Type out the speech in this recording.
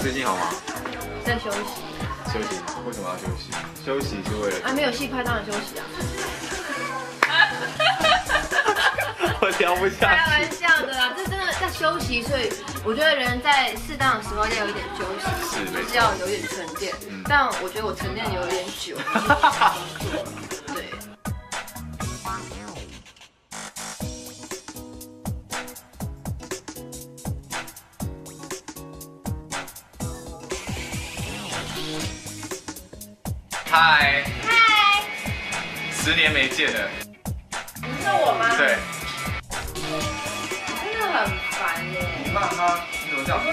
最近好吗？在休息。休息？为什么要休息？休息是为了……啊，没有戏拍当然休息啊。我聊不下开玩笑的啦，这真的在休息，所以我觉得人在适当的时候要有一点休息，是就是要有点沉淀。嗯但我觉得我沉淀有点久，对。嗨，嗨，十年没见了。你是我吗？对，真的很烦耶。你骂他，你怎么这样？说